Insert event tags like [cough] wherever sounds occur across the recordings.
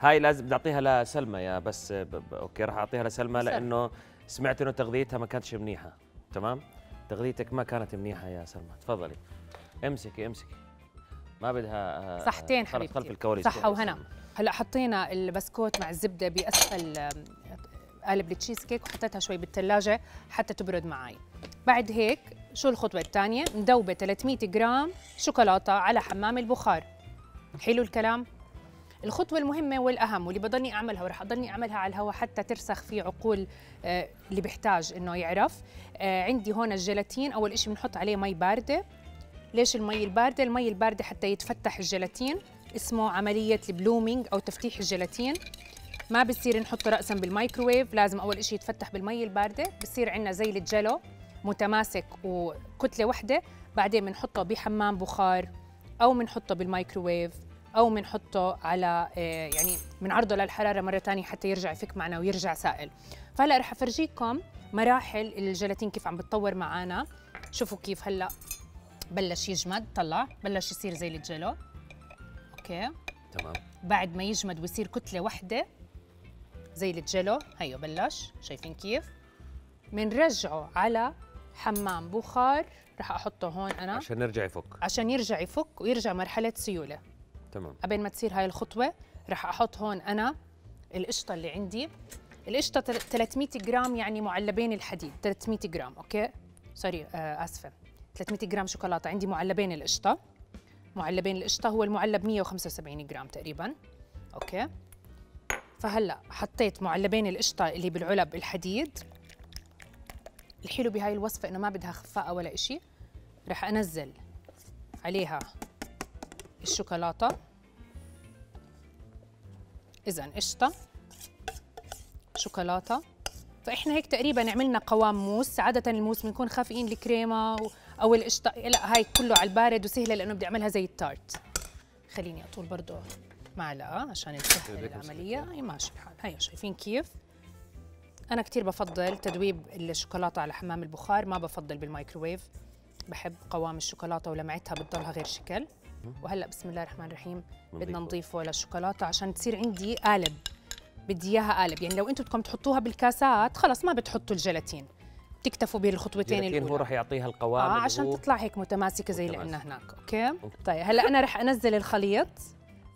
هاي لازم نعطيها لسلمى يا بس ب... ب... okay راح أعطيها لسلمى سلمى. لأنه سمعت إنه تغذيتها ما كانتش منيحة تمام؟ تغذيتك ما كانت منيحة يا سلمى تفضلي. امسكي امسكي. ما بدها آه، صحتين خلف- خلف حبيبتي. الكواليس. صحة وهنا هلأ حطينا البسكوت مع الزبدة بأسفل آم، قالب التشيز كيك وحطيتها شوي بالثلاجة حتى تبرد معي. بعد هيك شو الخطوة الثانية؟ مدوبة 300 جرام شوكولاتة على حمام البخار. حلو الكلام؟ الخطوة المهمة والأهم واللي بضلني أعملها ورح أضلني أعملها على الهواء حتى ترسخ في عقول آه، اللي بيحتاج إنه يعرف. آه، عندي هون الجيلاتين. أول إشي بنحط عليه مي باردة. ليش المي الباردة؟ المي الباردة حتى يتفتح الجيلاتين. اسمه عملية ال blooming أو تفتيح الجيلاتين. ما بصير نحطه رأسا بالمايكروويف لازم أول إشي يتفتح بالمي الباردة. بصير عندنا زي ال Jell-O متماسك وكتلة واحدة بعدين بنحطه بحمام بخار أو بنحطه بالمايكروويف أو بنحطه على آه، يعني بنعرضه للحرارة مرة تانية حتى يرجع يفك معنا ويرجع سائل. فهلا رح أفرجيكم مراحل الجيلاتين كيف عم بتطور معنا شوفوا كيف هلا بلش يجمد. طلع بلش يصير زي ال Jell-O. okay. تمام. بعد ما يجمد ويصير كتلة واحدة زي ال Jell-O. هيو بلش. شايفين كيف؟ بنرجعه على حمام بخار. رح أحطه هون أنا. عشان نرجع يفك. عشان يرجع يفك ويرجع مرحلة سيولة. تمام. قبل ما تصير هاي الخطوة رح أحط هون أنا القشطة اللي عندي. القشطة تل- 300 جرام يعني معلبين الحديد. 300 جرام okay؟ sorry آه آسفة. 300 جرام شوكولاتة. عندي معلبين القشطة. معلبين القشطة هو المعلب 175 جرام تقريبا. okay؟ فهلأ حطيت معلبين القشطة اللي بالعلب الحديد. الحلو بهاي الوصفة إنه ما بدها خفاقة ولا إشي. رح أنزل عليها الشوكولاتة. إذا قشطة. شوكولاتة. فإحنا هيك تقريبا عملنا قوام موس. عادة الموس بنكون خافقين الكريمة أو القشطة. لا هاي كله على البارد وسهلة لأنه بدي أعملها زي ال tart. خليني أطول برضه معلقة عشان تسهل العملية. هي ماشي الحال هيا شايفين كيف؟ أنا كثير بفضل تدويب الشوكولاتة على حمام البخار. ما بفضل بالمايكروويف بحب قوام الشوكولاتة ولمعتها بتضلها غير شكل. وهلا بسم الله الرحمن الرحيم بدنا نضيفه للشوكولاته عشان تصير عندي قالب. بدي إياها قالب يعني لو أنتم بدكم تحطوها بالكاسات خلص ما بتحطوا الجيلاتين. بتكتفوا بالخطوتين الاولى هو راح يعطيها القوام آه اللي عشان هو تطلع هيك متماسكة زي اللي متماسك. عندنا هناك okay؟ طيب هلا أنا رح أنزل الخليط.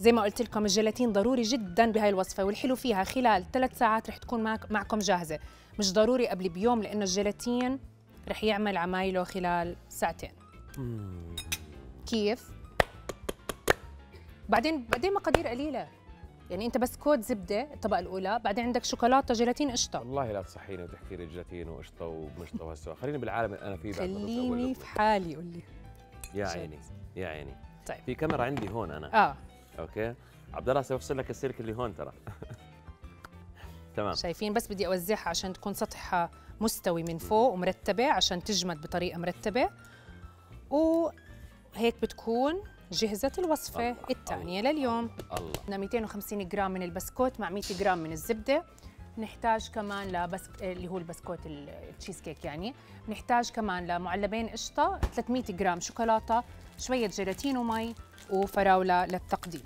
زي ما قلت لكم الجيلاتين ضروري جدا بهاي الوصفة والحلو فيها خلال ثلاث ساعات رح تكون معك معكم جاهزة. مش ضروري قبل بيوم لأنه الجيلاتين رح يعمل عمايله خلال ساعتين. كيف؟ بعدين بعدين مقادير قليلة. يعني أنت بس كود زبدة الطبقة الأولى بعدين عندك شوكولاتة جيلاتين قشطة. والله لا تصحيني وتحكي لي جيلاتين وقشطة ومشطة وهالسوا خليني بالعالم اللي أنا فيه بعد خليني. في حالي قول لي يا. عيني يا عيني. طيب. في كاميرا عندي هون أنا. آه. okay. عبد الله سيفصل لك السلك اللي هون ترى. [laughs] تمام. شايفين؟ بس بدي أوزعها عشان تكون سطحها مستوي من فوق ومرتبة عشان تجمد بطريقة مرتبة. وهيك بتكون جهزت الثانية الله، لليوم. الله. بدنا 250 جرام من البسكوت مع 100 جرام من الزبدة. نحتاج كمان لبس اللي هو البسكوت ال- التشيز كيك يعني. نحتاج كمان لمعلبين قشطة 300 جرام شوكولاتة شوية جيلاتين ومي وفراولة للتقديم.